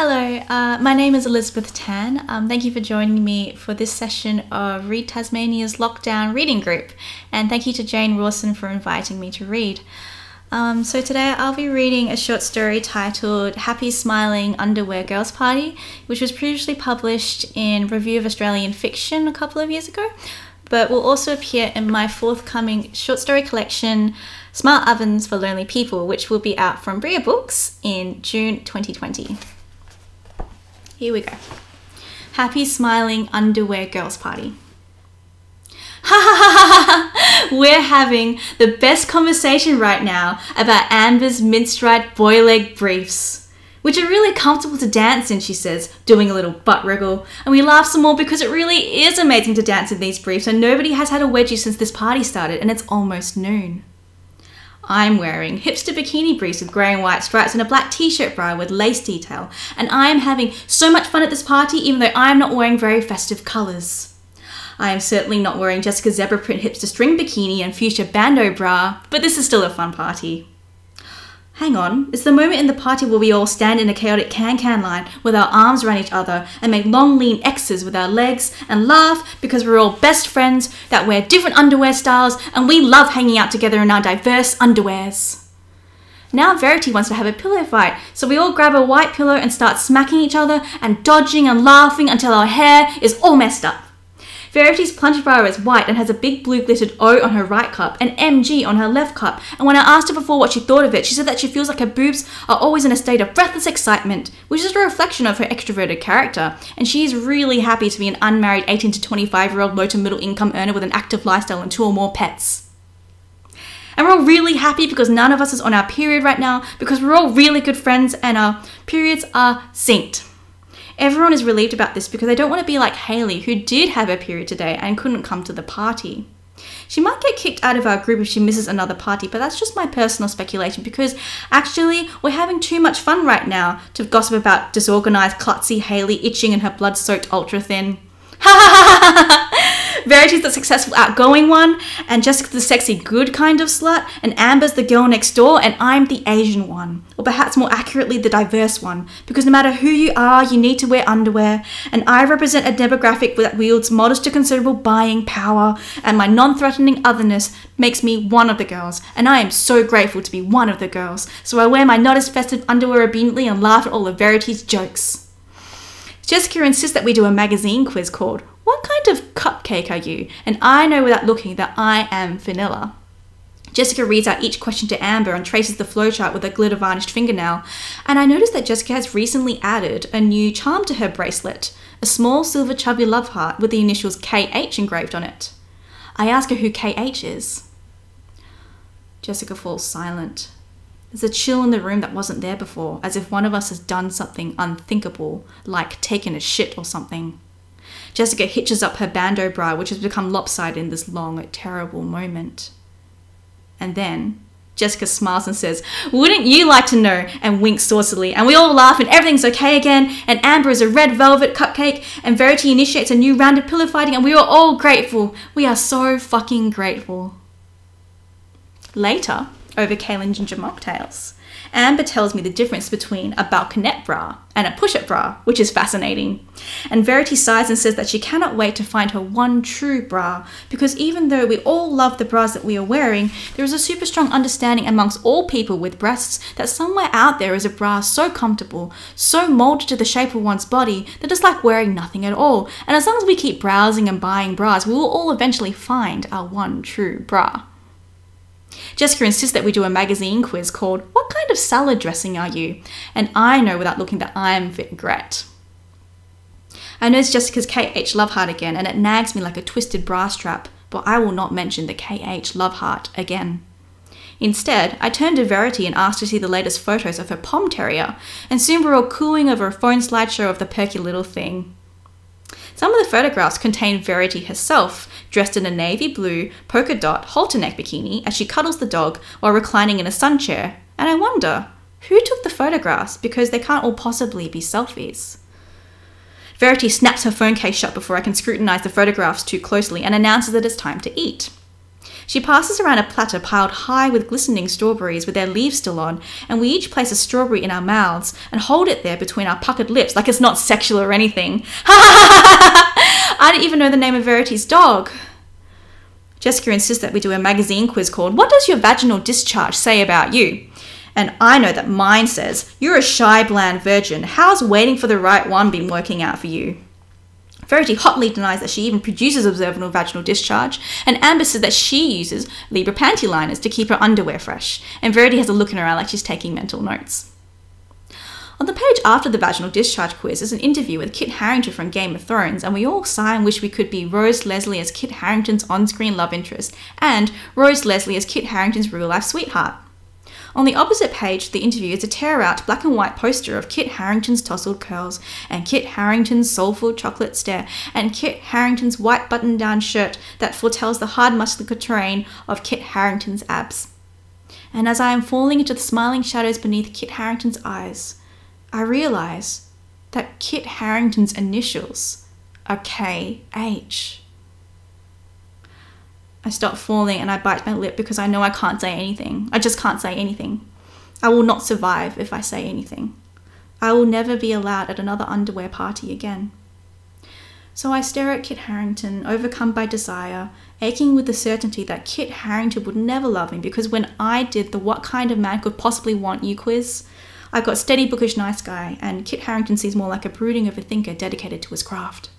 Hello, uh, my name is Elizabeth Tan. Um, thank you for joining me for this session of Read Tasmania's Lockdown Reading Group, and thank you to Jane Rawson for inviting me to read. Um, so, today I'll be reading a short story titled Happy Smiling Underwear Girls Party, which was previously published in Review of Australian Fiction a couple of years ago, but will also appear in my forthcoming short story collection, Smart Ovens for Lonely People, which will be out from Brio Books in June 2020. Here we go. Happy Smiling Underwear Girls Party. Ha ha ha ha ha! We're having the best conversation right now about Amber's minstride boy leg briefs, which are really comfortable to dance in, she says, doing a little butt wriggle. And we laugh some more because it really is amazing to dance in these briefs, and nobody has had a wedgie since this party started, and it's almost noon. I'm wearing hipster bikini briefs with grey and white stripes and a black t-shirt bra with lace detail, and I am having so much fun at this party even though I am not wearing very festive colours. I am certainly not wearing Jessica's zebra print hipster string bikini and fuchsia bandeau bra, but this is still a fun party. Hang on, it's the moment in the party where we all stand in a chaotic can-can line with our arms around each other and make long lean X's with our legs and laugh because we're all best friends that wear different underwear styles and we love hanging out together in our diverse underwears. Now Verity wants to have a pillow fight, so we all grab a white pillow and start smacking each other and dodging and laughing until our hair is all messed up. Verity's plunge bra is white and has a big blue glittered O on her right cup and MG on her left cup. And when I asked her before what she thought of it, she said that she feels like her boobs are always in a state of breathless excitement, which is a reflection of her extroverted character. And she is really happy to be an unmarried 18 to 25 year old low to middle income earner with an active lifestyle and two or more pets. And we're all really happy because none of us is on our period right now because we're all really good friends and our periods are synced. Everyone is relieved about this because they don't want to be like Haley, who did have her period today and couldn't come to the party. She might get kicked out of our group if she misses another party, but that's just my personal speculation because actually we're having too much fun right now to gossip about disorganized, klutzy Haley itching in her blood soaked ultra thin. Ha ha ha ha ha! Verity's the successful, outgoing one, and Jessica's the sexy, good kind of slut, and Amber's the girl next door, and I'm the Asian one. Or perhaps more accurately, the diverse one. Because no matter who you are, you need to wear underwear, and I represent a demographic that wields modest to considerable buying power, and my non threatening otherness makes me one of the girls, and I am so grateful to be one of the girls. So I wear my not as festive underwear obediently and laugh at all of Verity's jokes. Jessica insists that we do a magazine quiz called Cupcake Are You? And I know without looking that I am vanilla. Jessica reads out each question to Amber and traces the flowchart with a glitter varnished fingernail. And I notice that Jessica has recently added a new charm to her bracelet a small silver chubby love heart with the initials KH engraved on it. I ask her who KH is. Jessica falls silent. There's a chill in the room that wasn't there before, as if one of us has done something unthinkable, like taken a shit or something. Jessica hitches up her bandeau bra, which has become lopsided in this long, terrible moment. And then Jessica smiles and says, Wouldn't you like to know? and winks saucily. And we all laugh and everything's okay again. And Amber is a red velvet cupcake. And Verity initiates a new round of pillow fighting. And we are all grateful. We are so fucking grateful. Later, over Kaylin Ginger mocktails. Amber tells me the difference between a balconette bra and a push-up bra, which is fascinating. And Verity sighs and says that she cannot wait to find her one true bra, because even though we all love the bras that we are wearing, there is a super strong understanding amongst all people with breasts that somewhere out there is a bra so comfortable, so molded to the shape of one's body, that it's like wearing nothing at all. And as long as we keep browsing and buying bras, we will all eventually find our one true bra. Jessica insists that we do a magazine quiz called What Kind of Salad Dressing Are You? And I know without looking that I'm vinaigrette. I know it's Jessica's KH love heart again, and it nags me like a twisted brass trap, but I will not mention the KH love heart again. Instead, I turned to Verity and asked to see the latest photos of her pom terrier, and soon we're all cooing over a phone slideshow of the perky little thing. Some of the photographs contain Verity herself, dressed in a navy blue polka dot halter neck bikini as she cuddles the dog while reclining in a sun chair. And I wonder, who took the photographs because they can't all possibly be selfies? Verity snaps her phone case shut before I can scrutinize the photographs too closely and announces that it's time to eat. She passes around a platter piled high with glistening strawberries with their leaves still on, and we each place a strawberry in our mouths and hold it there between our puckered lips like it's not sexual or anything. I don't even know the name of Verity's dog. Jessica insists that we do a magazine quiz called What Does Your Vaginal Discharge Say About You? And I know that mine says, You're a shy, bland virgin. How's waiting for the right one been working out for you? Verity hotly denies that she even produces observable vaginal discharge, and Amber says that she uses Libra panty liners to keep her underwear fresh, and Verity has a look in her eye like she's taking mental notes. On the page after the vaginal discharge quiz is an interview with Kit Harington from Game of Thrones, and we all sigh and wish we could be Rose Leslie as Kit Harington's on screen love interest and Rose Leslie as Kit Harington's real life sweetheart. On the opposite page the interview is a tear out black and white poster of Kit Harington's tousled curls, and Kit Harington's soulful chocolate stare, and Kit Harington's white button down shirt that foretells the hard muscular terrain of Kit Harington's abs. And as I am falling into the smiling shadows beneath Kit Harington's eyes, I realize that Kit Harington's initials are KH. I stop falling and I bite my lip because I know I can't say anything. I just can't say anything. I will not survive if I say anything. I will never be allowed at another underwear party again. So I stare at Kit Harington, overcome by desire, aching with the certainty that Kit Harington would never love me because when I did the What Kind of Man Could Possibly Want You quiz, I got steady, bookish, nice guy, and Kit Harington seems more like a brooding overthinker dedicated to his craft.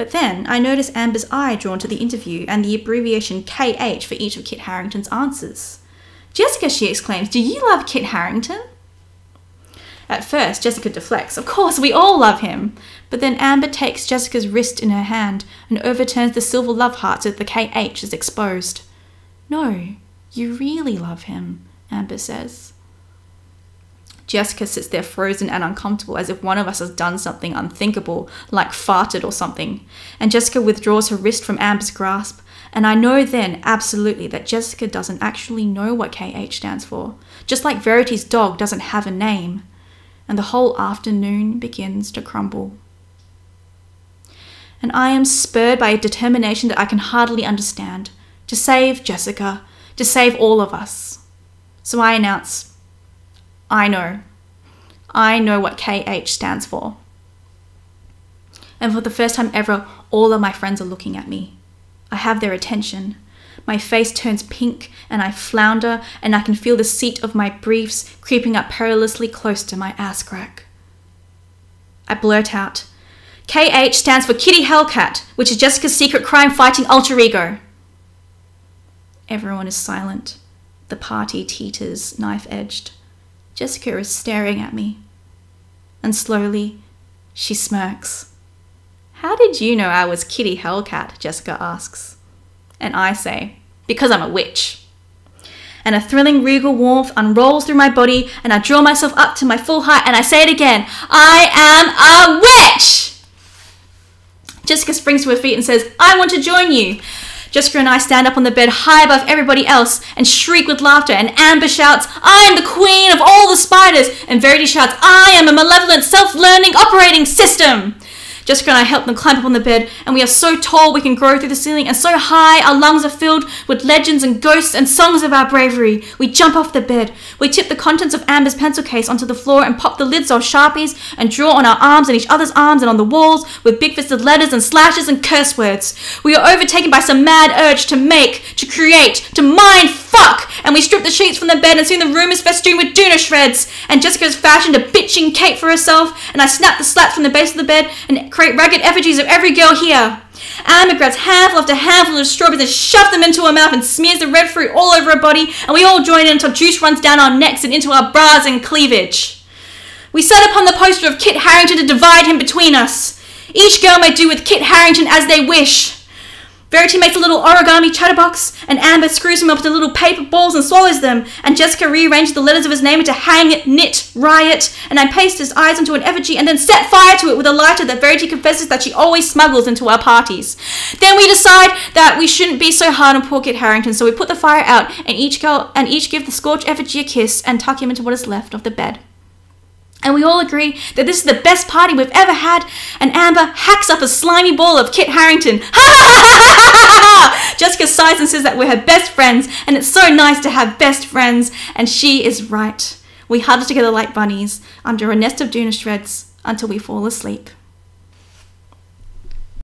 But then I notice Amber's eye drawn to the interview and the abbreviation KH for each of Kit Harington's answers. Jessica, she exclaims, do you love Kit Harington? At first, Jessica deflects. Of course, we all love him. But then Amber takes Jessica's wrist in her hand and overturns the silver love heart so that the KH is exposed. No, you really love him, Amber says. Jessica sits there frozen and uncomfortable as if one of us has done something unthinkable, like farted or something. And Jessica withdraws her wrist from Amber's grasp. And I know then, absolutely, that Jessica doesn't actually know what KH stands for, just like Verity's dog doesn't have a name. And the whole afternoon begins to crumble. And I am spurred by a determination that I can hardly understand to save Jessica, to save all of us. So I announce I know. I know what KH stands for. And for the first time ever, all of my friends are looking at me. I have their attention. My face turns pink and I flounder, and I can feel the seat of my briefs creeping up perilously close to my ass crack. I blurt out, KH stands for Kitty Hellcat, which is Jessica's secret crime fighting alter ego. Everyone is silent. The party teeters, knife edged. Jessica is staring at me. And slowly, she smirks. How did you know I was Kitty Hellcat? Jessica asks. And I say, Because I'm a witch. And a thrilling regal warmth unrolls through my body, and I draw myself up to my full height, and I say it again I am a witch! Jessica springs to her feet and says, I want to join you. Jessica and I stand up on the bed high above everybody else and shriek with laughter, and Amber shouts, I am the queen of all the spiders, and Verity shouts, I am a malevolent self-learning operating system. Jessica and I help them climb up on the bed, and we are so tall we can grow through the ceiling, and so high our lungs are filled with legends and ghosts and songs of our bravery. We jump off the bed. We tip the contents of Amber's pencil case onto the floor and pop the lids off sharpies and draw on our arms and each other's arms and on the walls with big fisted letters and slashes and curse words. We are overtaken by some mad urge to make, to create, to mind fuck, and we strip the sheets from the bed and soon the room is festooned with doona shreds. And Jessica has fashioned a bitching cape for herself, and I snap the slats from the base of the bed and create ragged effigies of every girl here. Amber grabs handful after handful of strawberries and shoves them into her mouth and smears the red fruit all over her body, and we all join in until juice runs down our necks and into our bras and cleavage. We set upon the poster of Kit Harington to divide him between us. Each girl may do with Kit Harington as they wish. Verity makes a little origami chatterbox, and Amber screws him up into little paper balls and swallows them, and Jessica rearranges the letters of his name into hang, knit, riot, and I paste his eyes into an effigy and then set fire to it with a lighter that Verity confesses that she always smuggles into our parties. Then we decide that we shouldn't be so hard on poor Kit Harington, so we put the fire out and each girl and each give the scorched effigy a kiss and tuck him into what is left of the bed. And we all agree that this is the best party we've ever had. And Amber hacks up a slimy ball of Kit Harington. Ha ha ha ha ha! Jessica sighs and says that we're her best friends, and it's so nice to have best friends. And she is right. We huddle together like bunnies under a nest of doona shreds until we fall asleep.